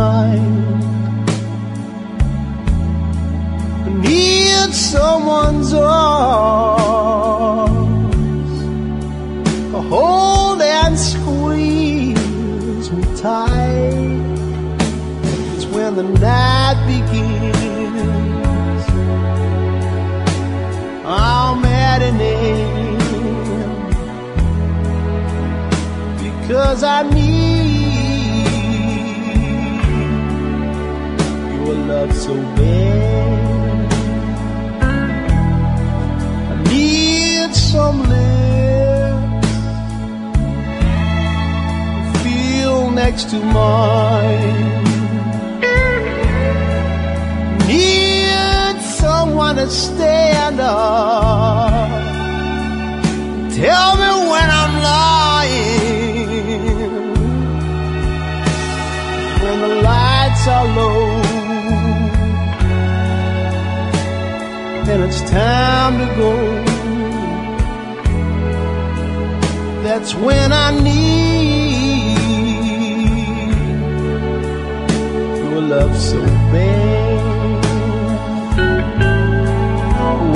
I need someone's arms to hold and squeeze me tight. It's when the night begins. I'm because I need love so bad. I need some lips to feel next to mine. Need someone to stand up. Tell me And it's time to go. That's when I need your love so bad.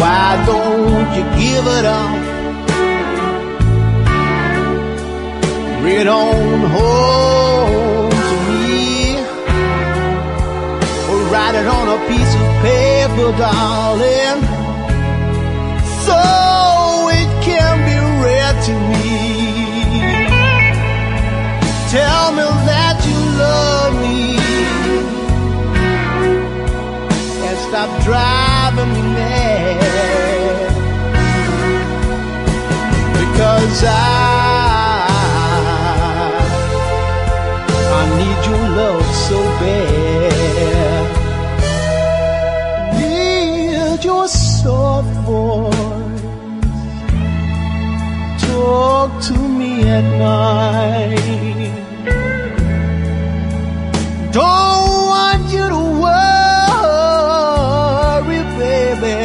Why don't you give it up? It on home to me. Or write it on a piece of paper, darling. So it can be read to me. Tell me that you love me. And stop driving me mad. Because I voice. Talk to me at night. Don't want you to worry, baby.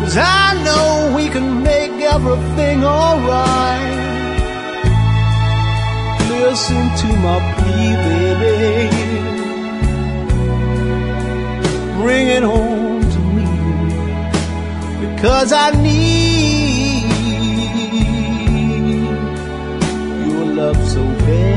Cause I know we can make everything alright. Listen to my plea, baby. Bring it home Cause I need your love so bad.